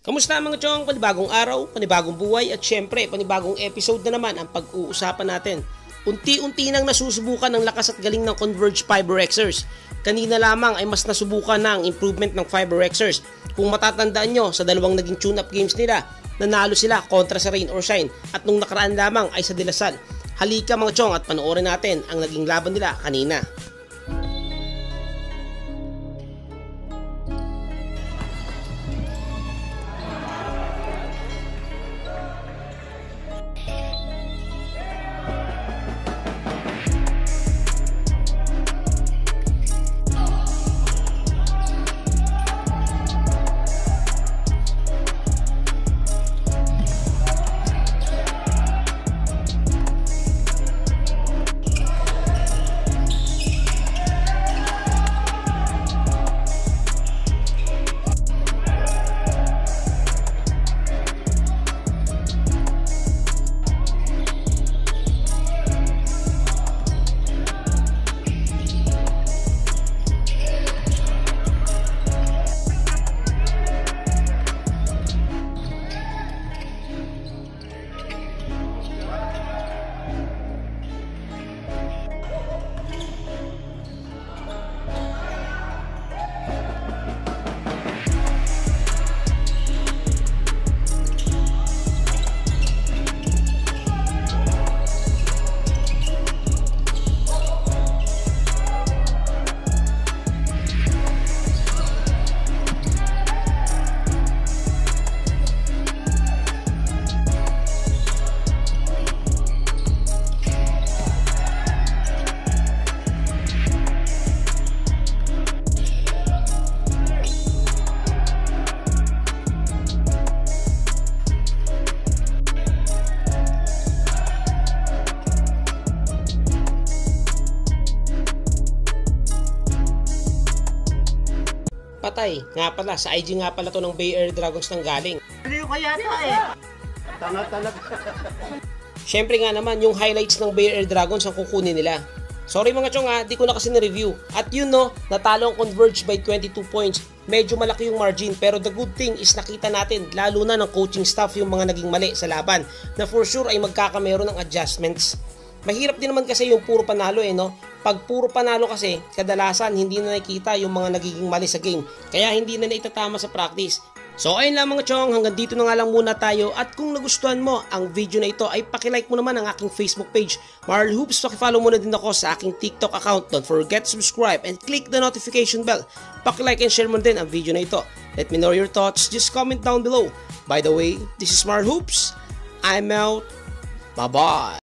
Kamusta mga chong? Panibagong araw, panibagong buhay at syempre panibagong episode na naman ang pag-uusapan natin. Unti-unti nang nasusubukan ng lakas at galing ng Converge Fiber Xers. Kanina lamang ay mas nasubukan na improvement ng Fiber Xers. Kung matatandaan nyo sa dalawang naging tune-up games nila, nanalo sila kontra sa Rain or Shine at nung nakaraan lamang ay sa Dilasal. Halika mga chong at panoorin natin ang naging laban nila kanina. Patay, nga pala, sa IG nga pala to ng Bay Air Dragons nang galing. Ano yung kaya to eh? Tanga talaga. Siyempre nga naman, yung highlights ng Bay Air Dragons ang kukunin nila. Sorry mga chong ha, di ko na kasi na-review. At yun no, natalo ang Converge by 22 points. Medyo malaki yung margin pero the good thing is nakita natin lalo na ng coaching staff yung mga naging mali sa laban na for sure ay magkakamero ng adjustments. Mahirap din naman kasi yung puro panalo eh no. Pag puro panalo kasi, kadalasan hindi na nakikita yung mga nagiging mali sa game. Kaya hindi na naitatama sa practice. So ayun lang mga chong, hanggang dito na nga lang muna tayo at kung nagustuhan mo ang video na ito ay pakilike mo naman ang aking Facebook page Marl Hoops, pakifollow mo na din ako sa aking TikTok account. Don't forget to subscribe and click the notification bell. Pakilike and share mo din ang video na ito. Let me know your thoughts, just comment down below. By the way, this is Marl Hoops. I'm out. Bye-bye.